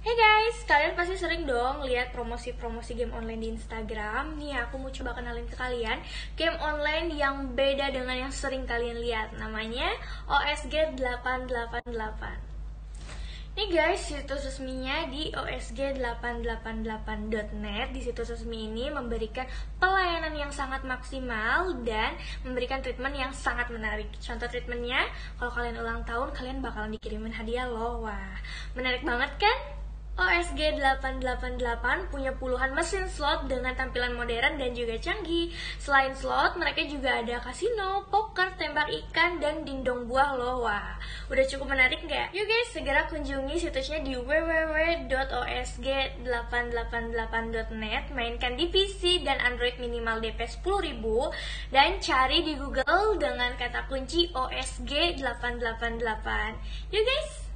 Hey guys, kalian pasti sering dong lihat promosi-promosi game online di Instagram. Nih aku mau coba kenalin ke kalian game online yang beda dengan yang sering kalian lihat. Namanya OSG 888. Nih guys, situs resminya di osg888.net. Di situs resmi ini memberikan pelayanan yang sangat maksimal dan memberikan treatment yang sangat menarik. Contoh treatmentnya, kalau kalian ulang tahun, kalian bakalan dikirimin hadiah loh. Wah, menarik banget kan? OSG 888 punya puluhan mesin slot dengan tampilan modern dan juga canggih. Selain slot, mereka juga ada kasino, poker, tembak ikan, dan dindong buah loh. Wah, udah cukup menarik nggak? Yuk guys, segera kunjungi situsnya di www.osg888.net Mainkan di PC dan Android minimal DP 10.000 Dan cari di Google dengan kata kunci OSG888 Yuk guys!